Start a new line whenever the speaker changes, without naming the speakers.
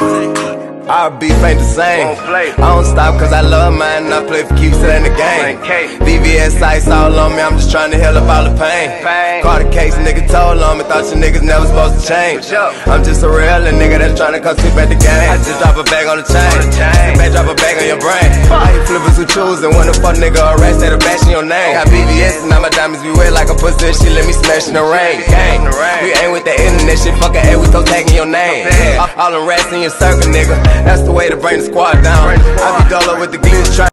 Our beef ain't the same. I don't stop cause I love mine and I play for keeps, it ain't the game. VVS ice all on me, I'm just trying to heal up all the pain. Caught a case, nigga told on me, thought you niggas never supposed to change. I'm just a real nigga that's trying to come sleep at the game. I just drop a bag on the chain.
On the chain.
Sit drop a bag on your brain. I hate flippers who choose and when the fuck nigga arrest, bash in your name. Oh. Got VVS and now my diamonds be wet like a pussy, she let me smash in the rain. Gang.
In the rain.
We ain't with the internet shit, fuck it, hey, we still tagging your name. All, them rats in your circle, nigga. That's the way to bring the squad down.
Bring the squad
I be dollar with the glitch, try